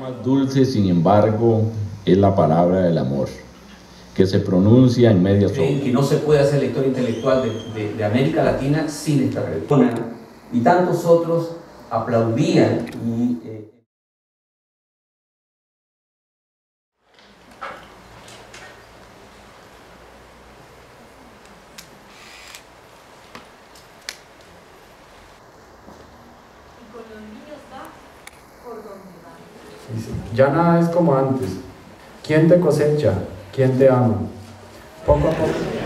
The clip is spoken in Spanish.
más dulce, sin embargo, es la palabra del amor, que se pronuncia en medias que no se puede hacer historia intelectual de, América Latina sin esta religión. Y tantos otros aplaudían y... eh, los niños por donde ya nada es como antes. ¿Quién te cosecha? ¿Quién te ama? Poco a poco.